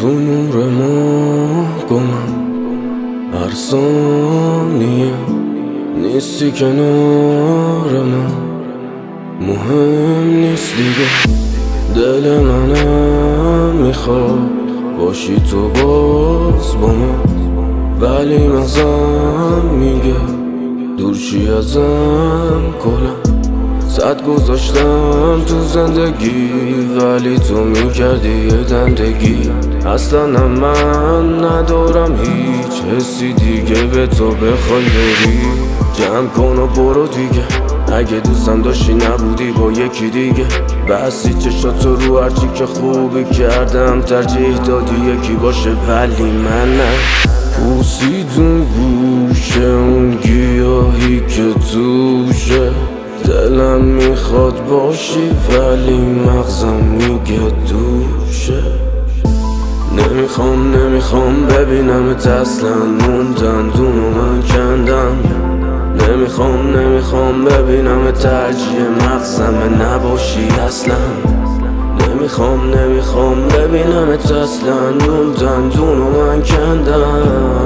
تو نور ما گمم. هر ثانیه نیستی کنار من. مهم نیست دیگه. دل منم می‌خواد باشی تو باز با من. ولی مغزم میگه دورشی ازم کلم صد گذاشتم تو زندگی ولی تو می‌کردی یه دندگی. اصلا من ندارم هیچ حسی دیگه به تو بخوای بری. جمع کن و برو دیگه. اگه دوستم داشتی نبودی با یکی دیگه. بسی چشاتو رو هرچی که خوبی کردم ترجیح دادی یکی باشه ولی من نه. پوسیدون گوشه اون گیاهی که توشه. دلم می‌خواد باشی ولی مغزم میگه دوشه. نمی‌خوام نمی‌خوام ببینم اصلا موندن دونو من کندم. نمی‌خوام نمی‌خوام ببینم ترجیح مغزم نباشی اصلا. نمی‌خوام نمی‌خوام ببینم اصلا موندن دونو من کندم.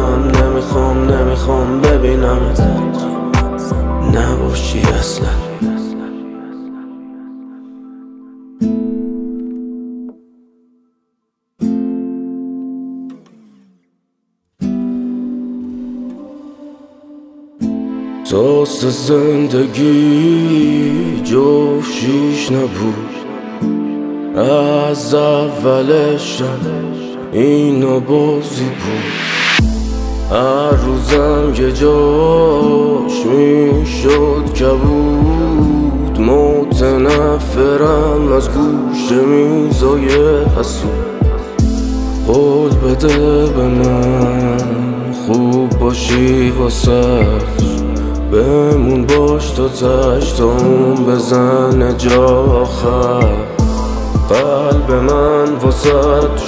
تاست زندگی جوشیش نبود. از اولشم اینا بازی بود. هر روزم یه جاش می‌شد کبود. متنفرم از گوش میزای حسود. قول بده به من خوب باشی واسه. بمون باش تا تشتم بزن جا آخر. قلب من واسه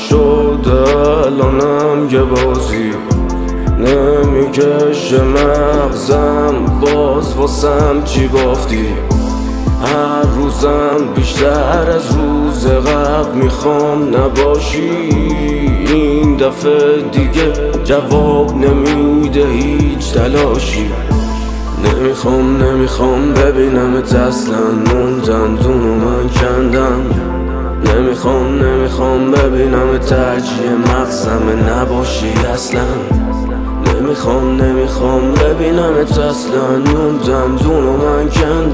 شده الانم یه بازی نمی‌کشه مغزم. باز واسم چی بافتی هر روزم بیشتر از روز قبل می‌خوام نباشی. این دفعه دیگه جواب نمیده هیچ تلاشی. نمی‌خوام نمی‌خوام ببینم اصلا موندن. دونو من کندم. نمی‌خوام نمی‌خوام ببینم ترجیح مغزم نباشی اصلا. نمی‌خوام نمی‌خوام ببینم اصلا موندن. دونو من کندم.